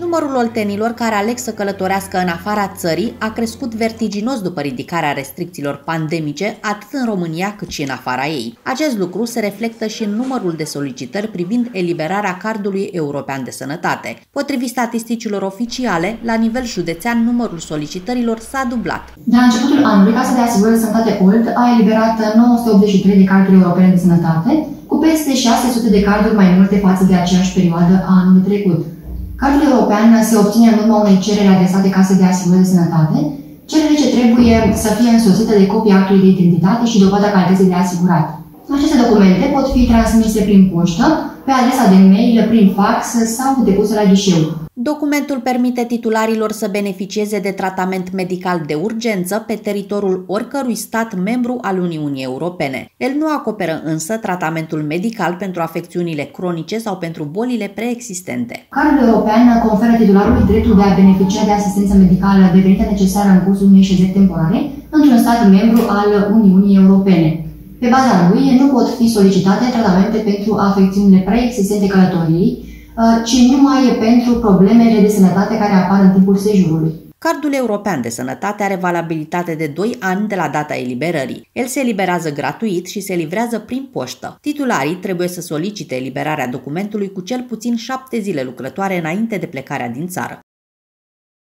Numărul oltenilor care aleg să călătorească în afara țării a crescut vertiginos după ridicarea restricțiilor pandemice atât în România cât și în afara ei. Acest lucru se reflectă și în numărul de solicitări privind eliberarea cardului european de sănătate. Potrivit statisticilor oficiale, la nivel județean numărul solicitărilor s-a dublat. De la începutul anului, Casa de Asigurări de Sănătate OLT a eliberat 983 de carduri europene de sănătate, cu peste 600 de carduri mai multe față de aceeași perioadă a anului trecut. Cardul european se obține în urma unei cereri adresate case de asigurări de sănătate, cerere ce trebuie să fie însoțită de copia actului de identitate și dovada calității de asigurat. Aceste documente pot fi transmise prin poștă, pe adresa de mail, prin fax sau depuse la ghișeu. Documentul permite titularilor să beneficieze de tratament medical de urgență pe teritoriul oricărui stat membru al Uniunii Europene. El nu acoperă însă tratamentul medical pentru afecțiunile cronice sau pentru bolile preexistente. Cardul european conferă titularului dreptul de a beneficia de asistență medicală devenită necesară în cursul unei șederi temporare într-un stat membru al Uniunii Europene. Pe baza lui nu pot fi solicitate tratamente pentru afecțiunile preexistente călătoriei, Uh, ci numai pentru problemele de sănătate care apar în timpul sejurului. Cardul european de sănătate are valabilitate de 2 ani de la data eliberării. El se eliberează gratuit și se livrează prin poștă. Titularii trebuie să solicite eliberarea documentului cu cel puțin 7 zile lucrătoare înainte de plecarea din țară.